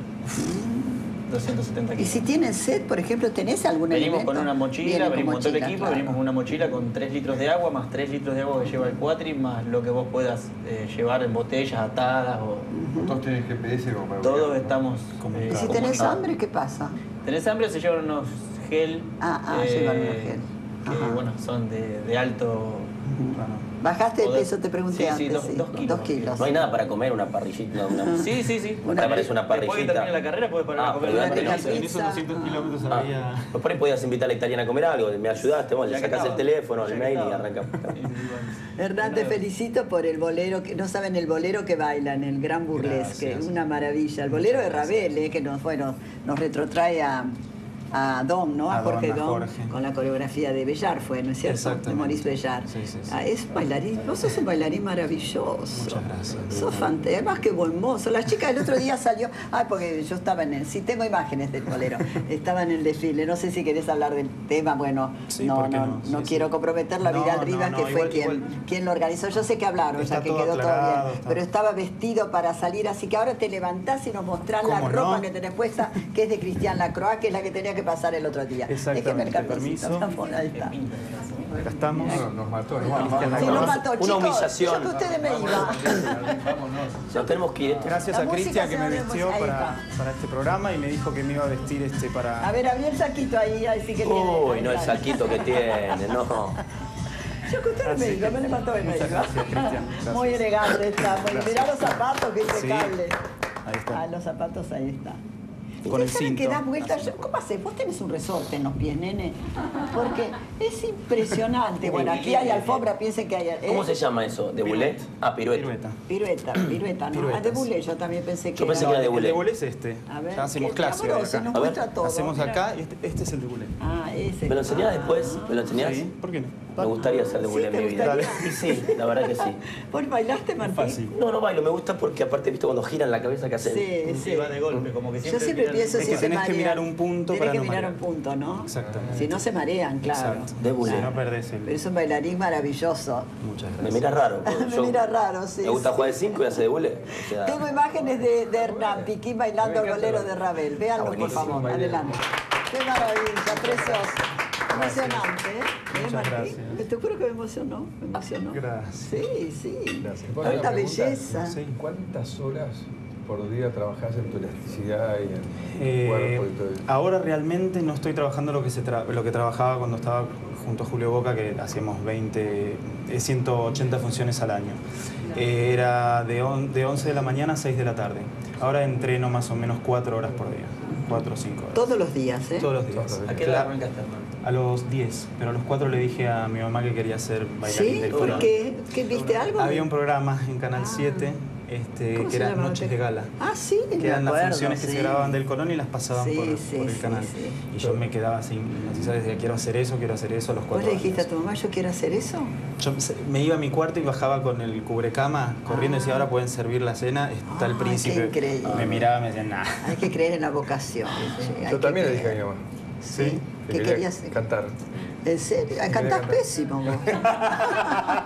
F: 270
B: Y
F: kilos.
B: si tienen sed, por ejemplo, ¿tenés algún
F: Venimos
B: elemento?
F: con una mochila,
B: con
F: venimos con todo el equipo,
B: claro.
F: venimos con una mochila con 3 litros de agua, más 3 litros de agua que lleva el cuatri, más lo que vos puedas eh, llevar en botellas atadas o...
D: Todos tienen GPS como para
F: Todos estamos...
E: Como-
F: eh,
B: ¿Y si tenés hambre, qué pasa?
F: ¿Tenés hambre? Se llevan unos gel. eh,
B: Ah, ah, llevan unos gel.
F: Que bueno, son de, de alto.
B: ¿Bajaste de peso? Te pregunté
F: Sí, sí,
B: antes.
F: dos- dos kilos.
B: Dos kilos.
C: No hay nada para comer, una parrillita, no, una...
F: Sí, sí, sí.
B: Una-
C: parece una
F: Después que
C: parrillita.
F: termine la carrera puedes parar
C: Ah,
F: a comer
C: pero antes no.
F: parrillita.
E: En esos 200
B: Pizza.
E: kilómetros
C: Ah,
E: había...
C: pues por ahí podías invitar a la italiana a comer algo, me ayudaste, vos le sacás el teléfono, el mail y arrancamos.
B: Hernán, te felicito por el bolero, que no saben el bolero que bailan, el gran burlesque,
E: Gracias.
B: una maravilla. El bolero de Ravel, eh, que nos, bueno, nos retrotrae a, a Dom, ¿no? A, Jorge Dom,
E: Jorge.
B: con la coreografía de Bellar, fue, ¿no es cierto? De. Maurice Bellar.
E: Sí, sí, sí.
B: Ah, es bailarín, vos sos un bailarín maravilloso.
E: Muchas gracias.
B: Sos fantástico, además que buen mozo. La chica el otro día salió, ay, porque yo estaba en el, sí tengo imágenes del bolero, estaba en el desfile, no sé si querés hablar del tema, bueno, no,
E: ¿por qué
B: no,
E: no?
B: quiero comprometer la
E: no,
B: Rivas, que fue
E: igual-
B: quien,
E: igual.
B: quien lo organizó. Yo sé que hablaron, ya que quedó todo bien,
E: está-
B: pero estaba vestido para salir, así que ahora te levantás y nos mostrás la
E: ¿Cómo
B: ropa que tenés puesta, que es de Cristian Lacroix, que es la que tenía que pasar el otro día.
E: Exactamente,
B: Déjeme el cartoncito,
E: permiso.
B: Ahí está.
E: Acá estamos.
D: No, nos mató, nos mató.
B: Sí, nos mató,
C: Una
B: chicos,
C: humillación.
B: yo que ustedes me iban.
C: Nos tenemos que ir.
E: Gracias
B: La
E: a Cristian que me vistió para, para este programa y me dijo que me iba a vestir este para...
B: A ver, abrí el saquito ahí, así que tiene.
C: Uy, no el saquito que tiene, no.
B: Yo que usted me iba, me levantó y me
E: Muchas
B: iba.
E: gracias, Cristian. Gracias.
B: Muy elegante está. Mirá los zapatos, que
E: Sí.
B: impecable.
E: Ahí está.
B: Ah, los zapatos ahí está.
E: Con el
B: ¿Ustedes saben que
E: cinto.
B: das vueltas? Yo- ¿Cómo haces? Vos tenés un resorte en los pies, nene. Porque es impresionante. Bueno, aquí hay alfombra, piensen que hay. ¿eh?
C: ¿Cómo se llama eso? ¿De bulet? Ah, pirueta.
E: Pirueta.
B: Pirueta, pirueta, ¿no? Ah, de
E: Piruetas.
B: bulé, yo también pensé que
C: Yo pensé
B: era.
C: que era de
E: El
C: bulé.
E: de bulé es este.
B: A ver,
E: ya hacemos clase
B: amoroso,
E: acá.
B: nos muestra todo.
E: Hacemos
B: mira.
E: acá y este, este es el de bulé.
B: Ah, ese.
C: ¿Me lo enseñás
B: Ah.
C: después? ¿Me lo enseñás?
E: Sí, ¿por qué no?
C: Me gustaría hacer de
B: ¿Sí?
C: bullying en
B: ¿Te
C: mi vida. sí, la verdad que sí.
B: ¿Vos bailaste, Martín?
C: No, no bailo, me gusta porque aparte, viste, cuando giran la cabeza que hacen.
B: Sí,
F: Sí,
B: sí.
F: va de golpe, como que
B: Yo
F: siempre.
B: Pienso
E: Es
B: si
E: que
B: se
E: tenés que mirar un punto
B: Tenés
E: para
B: que
E: no
B: mirar
E: marear.
B: un punto, ¿no?
E: Exactamente.
B: Si no se marean, claro.
E: Exacto.
C: De bullying.
E: Si no perdés el...
B: Pero es un bailarín maravilloso.
E: Muchas
C: Me
E: gracias.
C: mira raro.
B: Me
C: yo-
B: mira raro, sí,
C: Me gusta
B: sí.
C: jugar de 5 y hacer de bullying. O sea,
B: Tengo imágenes de, de Hernán Piquín bailando
D: Me
B: bolero de Ravel. Véanlo, por favor. Adelante. Qué maravilla, precioso. Emocionante, ¿eh? ¿Eh,
E: Muchas
B: Martín?
E: gracias.
B: Te juro que me emocionó. Me emocionó.
E: Gracias.
B: Sí, sí.
E: Gracias.
B: Belleza.
E: Sí.
D: ¿Cuántas horas por día trabajás en tu elasticidad y en tu
E: Eh,
D: cuerpo y todo eso?
E: ahora realmente no estoy trabajando lo que, se tra- lo que trabajaba cuando estaba junto a Julio Boca, que hacíamos 20, eh, 180 funciones al año. Eh, era de, on- de 11 de la mañana a 6 de la tarde. Ahora entreno más o menos 4 horas por día, 4 o 5 horas.
B: Todos los días, ¿eh?
E: Todos los días.
F: ¿A qué edad arrancaste, hermano?
E: a los 10, pero a los 4 le dije a mi mamá que quería ser bailarín
B: ¿Sí?
E: del
B: ¿Por qué? ¿Qué viste algo?
E: Había un programa en Canal
B: Ah.
E: 7 este,
B: ¿Cómo
E: que eran? Noches de Gala.
B: Ah, sí,
E: que eran las funciones que se grababan del Colón y las pasaban
B: Sí,
E: por,
B: sí,
E: por el
B: sí,
E: canal.
B: sí.
E: Y yo me quedaba así, así, ¿sabes? Decía, quiero hacer eso, quiero hacer eso a los
B: ¿Vos
E: cuatro
B: le dijiste a tu mamá, yo quiero hacer eso?
E: Yo me iba a mi cuarto y bajaba con el cubrecama corriendo y decía, ahora pueden servir la cena, está el
B: Ah, qué
E: príncipe.
B: increíble.
E: Me miraba y me decía, nah.
B: Hay que creer en la vocación.
D: Yo también le dije a mi mamá
E: Sí.
D: que
B: ¿Qué
D: quería
B: querías?
D: cantar.
B: ¿En serio? Ah, Cantás
D: cantar.
B: pésimo vos.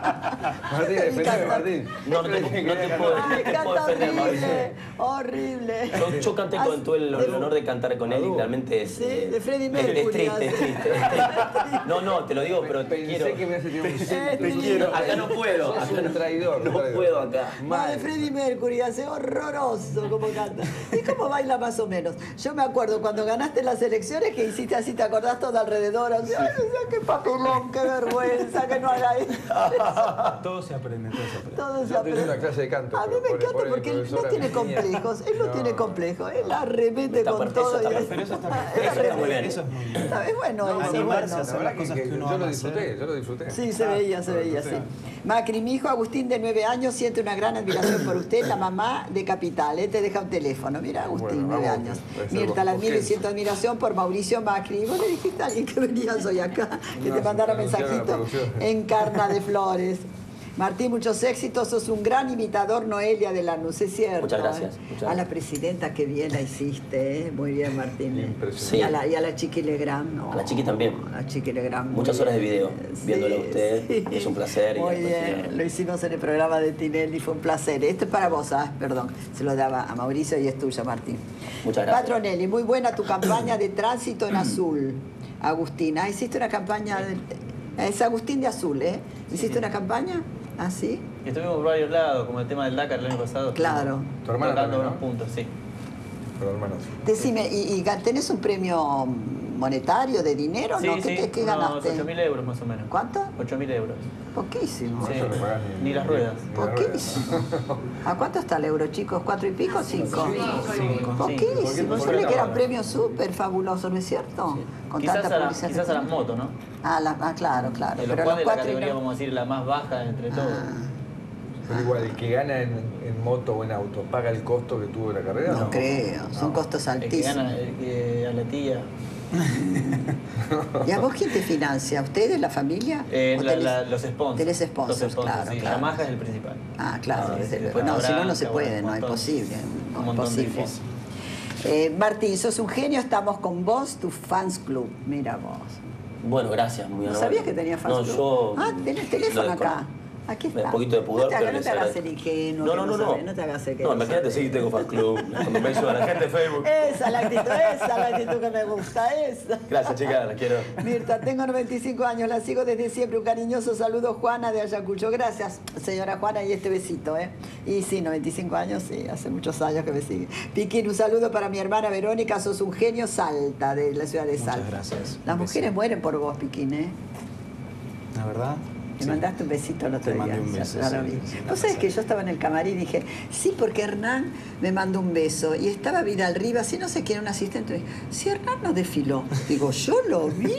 D: Martín, defendeme, Martín.
C: No, no te, no te puedo, no
B: Ay,
C: te puedo defender,
B: horrible, horrible.
C: Yo, yo canté con, tuve el, el honor de cantar con él y realmente es.
B: Sí, de Freddie
C: es-
B: Mercury,
C: Es triste, es triste, es triste. No, no, te lo digo, pero te
D: Pensé
C: quiero.
D: que me un sí,
B: Eh,
D: te
B: quiero.
C: Acá no puedo. Acá
D: un traidor.
C: No puedo acá.
B: No, de Freddie Mercury, hace horroroso como canta. ¿Y cómo baila más o menos? Yo me acuerdo cuando ganaste las elecciones que hiciste así, te acordás todo alrededor, decía, qué papelón, qué vergüenza, que no haga eso.
E: Todo se aprende, todo se aprende.
B: Todo se
D: Yo tenía
B: aprende.
D: una clase de canto.
B: A mí me encanta porque él no tiene complejos, él no,
D: No.
B: tiene complejos, él arremete
C: Está
B: con
C: perfecto,
B: todo.
C: está
B: y-
C: perfecto,
E: Pero eso está.
C: Eso muy bien.
E: Eso es muy bien.
B: Está- Es bueno, eso es
E: animarse
B: bueno.
E: a
D: La
E: hacer
D: verdad
E: las
D: que-
E: cosas que
D: que
E: uno
D: yo lo disfruté,
E: hacer.
D: yo lo disfruté.
B: Sí, se veía, se veía, sí. Macri, mi hijo Agustín de nueve años siente una gran admiración por usted, la mamá de Capital. ¿eh? Te deja un teléfono. Mira, Agustín,
D: Bueno,
B: nueve años.
D: puede ser
B: Mirta, la admiro y siento admiración por Mauricio Macri. Y vos le dijiste a alguien que venías hoy acá, que
D: No,
B: te mandara mensajito
D: producción.
B: en carna de flores. Martín, muchos éxitos, sos un gran imitador, Noelia de Lanús, es cierto.
C: Muchas gracias,
B: ¿eh?
C: muchas
B: a la
C: gracias.
B: presidenta, qué bien la hiciste, ¿eh? muy bien Martín.
D: Impresionante.
B: Y, a la, y a la Chiqui Legrand, no.
C: A la Chiqui también.
B: A la Chiqui Legrand.
C: Muchas horas de video,
B: Sí,
C: viéndolo a usted. Es un placer
B: Muy bien, lo hicimos en el programa de Tinelli, fue un placer. Esto es para vos, ah, perdón, se lo daba a Mauricio y es tuyo, Martín.
C: Muchas gracias.
B: Patronelli, muy buena tu campaña de tránsito en azul, Agustín. Ah, hiciste una campaña, de- es Agustín de Azul, ¿eh? ¿Hiciste una campaña? ¿Ah, sí?
F: Y estuvimos por varios lados, como el tema del Dakar el año pasado.
B: Claro.
D: Tu hermana
F: Tocando
D: también,
F: unos
D: ¿no?
F: puntos, sí.
D: Pero hermanos.
B: Decime, ¿y, y tenés un premio monetario de dinero?
F: Sí,
B: ¿no? ¿Qué,
F: sí,
B: qué- qué ganaste?
F: 8.000 euros más o menos.
B: ¿Cuánto?
F: 8.000 euros.
B: Poquísimo.
F: Sí.
D: eso no pagás
F: Ni las ruedas.
D: ni las ruedas.
B: Poquísimo. ¿A cuánto está el euro, chicos? ¿Cuatro y pico? ¿Cinco?
F: Cinco.
B: Poquísimo.
D: ¿Por
B: Yo le que eran premios súper fabulosos, ¿no es cierto? Con
F: Quizás,
B: tanta
F: a, la-
B: publicidad.
F: quizás a las motos, ¿no?
B: Ah, la- ah, claro, claro.
F: De los
B: Pero los
F: la
B: cuatro y
F: categoría,
B: no-
F: vamos a decir, la más baja entre todos.
D: Pero igual, el que gana en, en moto o en auto, ¿paga el costo que tuvo la carrera?
B: No creo, son costos
F: El que
B: altísimos.
F: gana, el que a la tía.
B: ¿Y a vos quién te financia? ¿Ustedes, la familia?
F: Eh,
B: ¿O
F: la-
B: tenés-
F: la- los sponsors.
B: Tenés sponsors,
F: Los sponsors,
B: claro,
F: sí.
B: claro.
F: Yamaha es el principal.
B: Ah, claro,
F: Ah,
B: desde
F: sí,
B: luego.
F: después
B: No, si no, no se puede, no, es
F: montón.
B: posible. No,
F: Un montón de
B: imposible. Eh, Martín, sos un genio, estamos con vos, tu fans club. Mira vos.
C: Bueno, gracias, muy
B: ¿No
C: amable.
B: sabías que tenía fans
C: No,
B: club?
C: yo.
B: Ah, tenés teléfono acá. Aquí está.
C: Un poquito de pudor,
B: no te, hagas-
C: pero
B: no
C: les
B: te hagas el ingenuo.
C: No, no, no, no.
B: te hagas el que
C: No, imagínate,
B: sabés.
C: sí, tengo fan club. Cuando me ayuda la gente de Facebook.
B: Esa es la actitud, esa es la actitud que me gusta, esa.
C: Gracias, chicas, las quiero.
B: Mirta, tengo 95 años, la sigo desde siempre. Un cariñoso saludo, Juana de Ayacucho. Gracias, señora Juana, y este besito, ¿eh? Y sí, 95 años, sí, hace muchos años que me sigue. Piquín, un saludo para mi hermana Verónica, sos un genio Salta, de la ciudad de
E: Muchas
B: Salta.
E: gracias.
B: Las mujeres mueren por vos, Piquín, ¿eh?
E: La verdad.
B: Me
E: sí.
B: mandaste un besito el otro
E: Te
B: día.
E: mandé un
B: ya-
E: beso,
B: ya lo
E: sí,
B: vi.
E: sí,
B: Vos sabés que yo estaba en el camarín y dije, sí, porque Hernán me mandó un beso. Y estaba Vidal Rivas y no sé quién, un asistente. Si Hernán no desfiló. Digo, yo lo vi.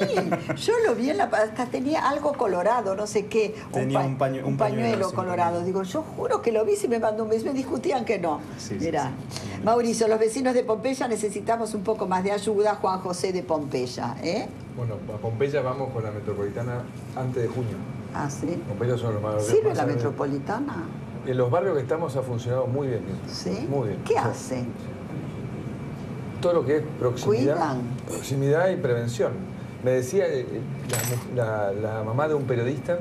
B: Yo lo vi en la. Hasta tenía algo colorado, no sé qué.
E: Tenía
B: pa-
E: un pañu- un
B: pañuelo
E: pañuelo,
B: colorado.
E: pañuelo.
B: Digo, yo juro que lo vi si me mandó un beso. Me discutían que no.
E: Sí, sí,
B: Mirá.
E: sí.
B: Mauricio, los vecinos de Pompeya necesitamos un poco más de ayuda. Juan José de Pompeya, ¿eh?
D: Bueno, a Pompeya vamos con la metropolitana antes de junio.
B: Ah, sí.
D: Pompeya son los más
B: ¿Sirve la metropolitana?
D: En los barrios que estamos ha funcionado muy bien.
B: Sí.
D: Muy bien.
B: ¿Qué
D: O sea,
B: hacen?
D: Todo lo que es proximidad.
B: Cuidan.
D: Proximidad y prevención. Me decía eh, la, la- la mamá de un periodista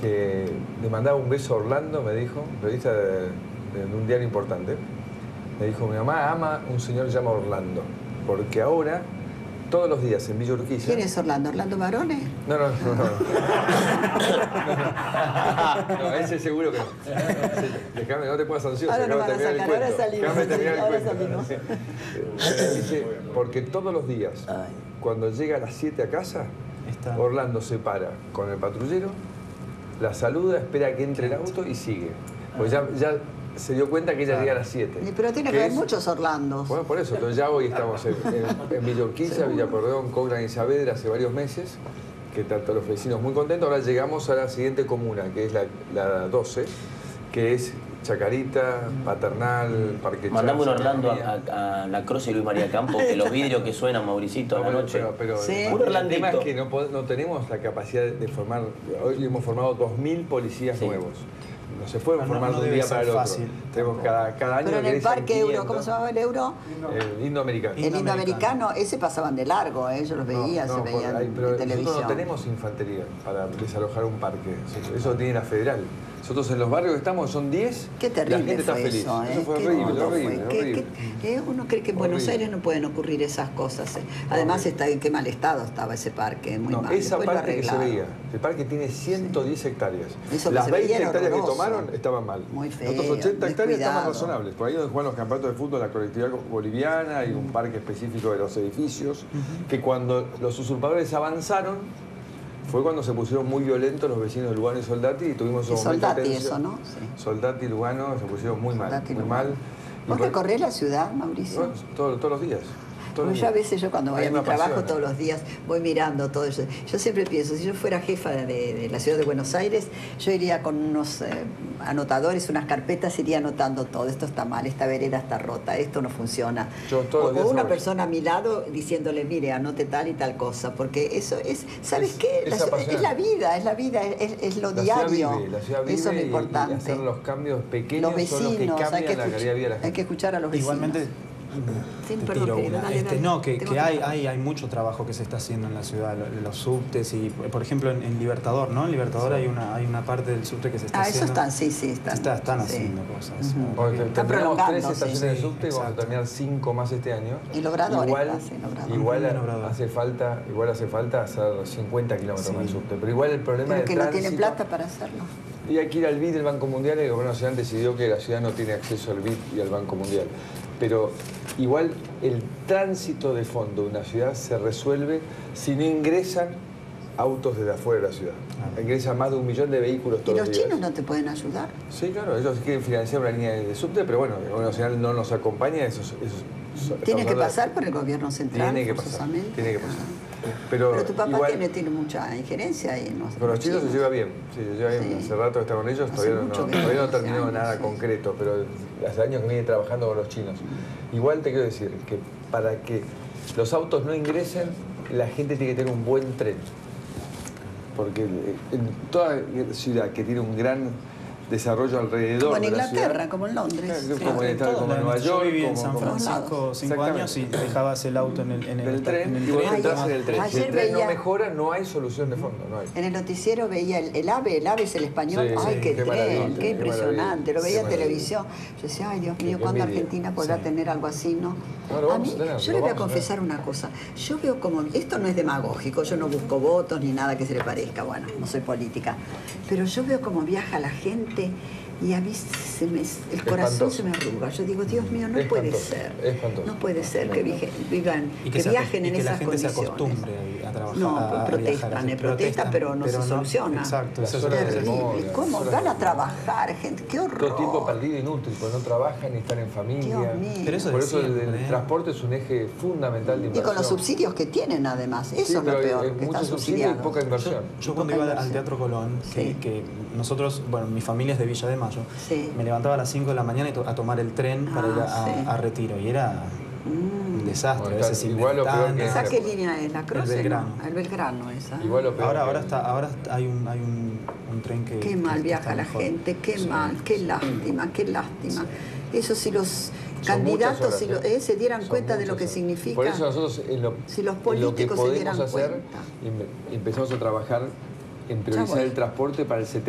D: que le mandaba un beso a Orlando, me dijo, periodista de, de un diario importante. Me dijo, mi mamá ama un señor que se llama Orlando, porque ahora, todos los días en Villa Urquiza...
B: ¿Quién es Orlando? ¿Orlando Barone?
D: No, no, no. No, no, no ese seguro que no. Sí, déjame, no te pongas ansioso.
B: Ahora
D: déjame
B: van a
D: terminar el
B: sacar, ahora
D: cuento.
B: salimos,
D: Déjame terminar el
B: ahora salimos.
D: Dice, porque todos los días, cuando llega a las 7 a casa,
E: Está.
D: Orlando se para con el patrullero, la saluda, espera que entre el auto y sigue. Pues ya, ya se dio cuenta que ella llega a las 7.
B: Y- Pero tiene que haber
D: es-
B: muchos Orlandos.
D: bueno, por eso, entonces ya hoy estamos en, en, en Cobran y Saavedra hace varios meses, que tanto los vecinos muy contentos. Ahora llegamos a la siguiente comuna, que es la, la 12, que es Chacarita, Paternal, Parque
C: Mandame un Orlando a, a- a la Cruz y Luis María Campo, que los vidrios que suenan, Mauricito, a
D: No,
C: la
D: pero,
C: noche.
D: pero- pero
B: Sí.
D: el
C: Un
D: tema
C: Orlandito.
D: es que no, tenemos la capacidad de formar, hoy hemos formado 2.000 policías
C: Sí.
D: nuevos. No se puede
E: No,
D: formar
E: no
D: de un día para el otro.
E: fácil.
D: Tenemos cada, cada año
B: Pero en el parque Euro,
D: 500.
B: ¿cómo se llamaba el Euro?
D: El indoamericano.
B: El indoamericano, ese pasaban de largo, ¿eh? yo los veía,
D: No,
B: se
D: no,
B: veían
D: ahí, pero
B: en
D: nosotros
B: televisión.
D: no tenemos infantería para desalojar un parque. Eso lo tiene la federal. Nosotros en los barrios que estamos son 10.
B: Qué
D: la
B: terrible
D: está
B: fue
D: feliz.
B: eso, ¿eh?
D: Eso fue horrible, horrible,
B: fue. Qué-
D: horrible.
B: qué- uno cree que en Buenos. Aires no pueden ocurrir esas cosas. ¿eh? Además, está en qué mal estado estaba ese parque, muy
D: No,
B: mal.
D: esa
B: Después
D: parte que se veía, el parque tiene 110 hectáreas.
B: Eso que
D: Las
B: se
D: 20
B: veía era
D: hectáreas que tomaron estaban mal.
B: Muy feo,
D: Otros 80 hectáreas estaban
B: descuidado.
D: razonables. Por ahí donde juegan los campeonatos de fútbol la colectividad boliviana y un parque específico de los edificios, que cuando los usurpadores avanzaron, fue cuando se pusieron muy violentos los vecinos de Lugano y Soldati y tuvimos esos
B: Soldati, eso, ¿no? Sí.
D: Soldati y Lugano se pusieron muy mal, muy
B: no.
D: mal.
B: ¿Vos recorrés la ciudad, Mauricio?
D: Bueno, todos, todos los días. Los
B: yo a veces yo cuando voy a mi trabajo todos los días voy mirando todo eso. Yo siempre pienso, si yo fuera jefa de, de la ciudad de Buenos Aires, yo iría con unos eh, anotadores, unas carpetas, iría anotando todo. Esto está mal, esta vereda está rota, esto no funciona.
D: Yo
B: o, una persona a mi lado diciéndole, mire, anote tal y tal cosa, porque eso es, ¿sabes
D: Es-
B: qué?
D: es
B: La es, vida, es la vida, es, es lo
D: La ciudad
B: diario.
D: vive, la ciudad
B: eso es lo importante.
D: Y hacer los cambios pequeños
B: los
D: son los que
B: vecinos,
D: cambian
B: hay que,
D: la calidad de vida de la
B: escuchar,
D: gente.
B: hay que escuchar a los vecinos.
E: Igualmente,
B: Sí,
E: te
B: perdón,
E: tiro una.
B: dale,
E: Este,
B: dale.
E: no, que, que
B: que
E: hay, hay, hay mucho trabajo que se está haciendo en la ciudad, lo- los subtes y, por ejemplo, en, en Libertador, ¿no? En Libertador hay, una, hay una parte del subte que se está
B: Ah, eso
E: haciendo.
B: están, sí, sí, están.
E: Está- están
B: sí.
E: haciendo cosas.
B: Ujú.
E: ¿no?
D: Porque
B: Está
D: terminamos tres estaciones de
E: Sí,
D: subte y vamos a terminar cinco más este año.
B: Y el Obrador
D: igual,
B: sí, Obrador.
D: igual hace falta, igual hace falta hacer 50 kilómetros
E: Sí.
D: más de subte. Pero igual el problema del
B: que no tienen plata para hacerlo.
D: Y hay que ir al BID del Banco Mundial y el gobierno nacional decidió que la ciudad no tiene acceso al BID y al Banco Mundial. Pero igual el tránsito de fondo de una ciudad se resuelve si no ingresan autos desde afuera de la ciudad. Ingresan más de un millón de vehículos
B: ¿Y
D: todos
B: los
D: los días.
B: chinos no te pueden ayudar?
D: Sí, claro, ellos quieren financiar una línea de subte, pero bueno, el gobierno nacional no nos acompaña, eso, eso eso-
B: Tiene que
D: hablando-
B: pasar por el gobierno central.
D: Tiene que pasar, tiene que pasar. Pero,
B: Pero tu papá
D: igual,
B: tiene, tiene mucha injerencia ahí los,
D: con los chinos se lleva bien, sí, se lleva bien.
B: Sí.
D: Hace rato que está con ellos, todavía, no, todavía no terminó nada concreto, pero hace años que viene trabajando con los chinos. Igual te quiero decir que para que los autos no ingresen, la gente tiene que tener un buen tren. Porque en toda ciudad que tiene un gran desarrollo alrededor
B: Como en
D: de la
B: Inglaterra, como en Londres.
D: Claro,
B: Sí.
D: como en,
E: Todo,
D: como en Nueva
E: yo
D: York,
E: viví en San Francisco cinco
D: Exactamente.
E: años y dejabas el auto en el, en el,
D: tren
E: en el
D: y vos
E: tren.
D: entras en el tren. Si
B: Ayer
D: el tren no mejora, no hay solución de fondo, no hay.
B: En el noticiero veía el, el AVE, el AVE es el español.
D: Sí,
B: ay,
D: sí,
B: qué,
D: qué
B: tren, qué impresionante. Lo veía en televisión. Yo decía, ay Dios mío, ¿cuándo. Argentina podrá
E: Sí.
B: tener algo así? No. A mí,
D: a tener,
B: yo le voy a confesar una cosa. Yo veo como, esto no es demagógico, yo no busco votos ni nada que se le parezca, bueno, no soy política. Pero yo veo cómo viaja la gente y a mí se me, el corazón
D: Espantoso.
B: se me arruga. Yo digo, Dios mío, no puede ser.
D: espantoso.
B: No puede ser que vije- vivan,
E: Y
B: que, viajen
E: y
B: en
E: que la
B: esas
E: gente se
B: condiciones.
E: acostumbre a trabajar.
B: No,
E: a- a
B: protestan,
E: viajar
B: eh, protestan, pero no se soluciona.
E: Exacto, eso es.
B: Terrible. ¿Cómo van a trabajar, gente? ¡Qué horror!
D: Todo tiempo perdido inútil, porque no trabajan ni están en familia.
B: Dios mío.
E: Pero eso
D: Por eso el,
E: siempre,
D: el
E: ¿eh?
D: transporte es un eje fundamental de
B: Y
D: inversión.
B: con los subsidios que tienen, además. Eso
D: Sí,
B: es lo peor,
D: hay
B: que
D: mucho
B: están
D: subsidio y
B: subsidiados.
D: poca inversión.
E: Yo cuando iba al. Teatro Colón, que nosotros, bueno, mi familia es de Villa de Mayo,
B: Sí.
E: me levantaba a las 5 de la mañana to- a tomar el tren para
B: Ah,
E: ir a,
B: sí.
E: a Retiro y era Un desastre.
D: Bueno,
E: a veces
D: está- igual lo peor
E: sin
D: que
B: ¿Esa
E: ventanas.
B: qué línea es? ¿La Croce?
E: Belgrano.
B: No, El Belgrano esa.
D: Igual lo peor
E: Ahora,
D: que-
E: ahora, está, ahora hay un, hay un, un tren que.
B: Qué
E: que
B: mal viaja la
E: mejor.
B: gente, qué
E: Sí.
B: mal, qué lástima, qué lástima. Eso si los candidatos
D: horas,
B: si lo-
D: ¿eh?
B: eh, se dieran
D: Son
B: cuenta de lo que
D: horas.
B: significa.
D: Por eso nosotros en lo,
B: Si los
D: en lo que
B: políticos se
D: podemos
B: dieran
D: hacer,
B: cuenta.
D: em- empezamos a trabajar en priorizar el transporte para el 70